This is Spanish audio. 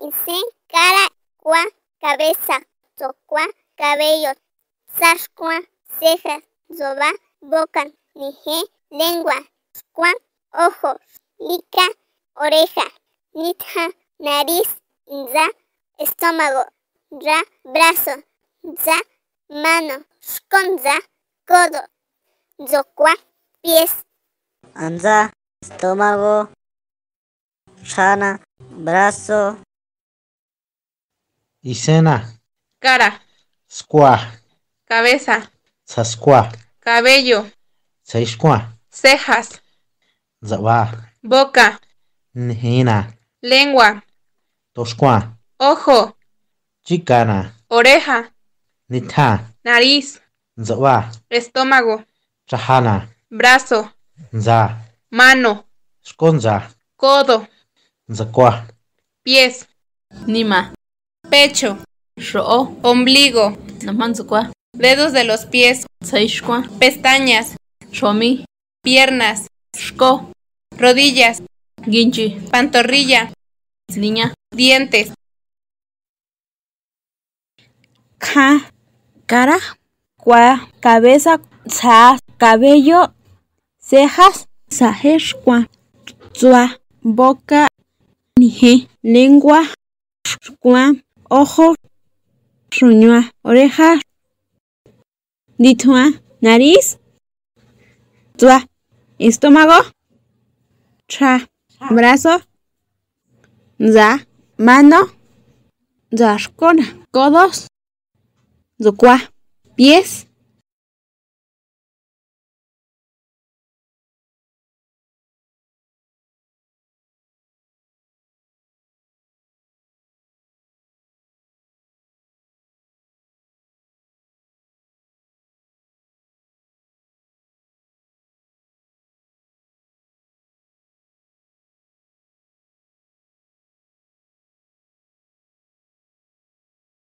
Ise, cara, cua, cabeza, zocua, cabello, sascua, cejas, zoba, boca, nije, lengua, squa, ojos, lica, oreja, nitja, nariz, inza, estómago, ra, brazo, za, mano, shkonza, codo, zocua, pies. Anza, estómago, shana, brazo, Isena, cara, squa, cabeza, sasqua, cabello, saisqua, cejas, zawa, boca, nhina, lengua, tosqua, ojo, chicana, oreja, nitha, nariz, zawa, estómago, chahana, brazo, za, mano, skonza, codo, zakwa, pies, Nima, pecho, ombligo, dedos de los pies, pestañas, Shomi, piernas, Shko, rodillas, Ginchi, pantorrilla, Niña, dientes, Ka, cara, cua, cabeza, sa, cabello, cejas, tsua, boca, nije, lengua, shkua, ojo, ruñua, oreja, ditua, nariz, tsua, estómago, tra, brazo, za, mano, za, shkona, codos, zocua, pies,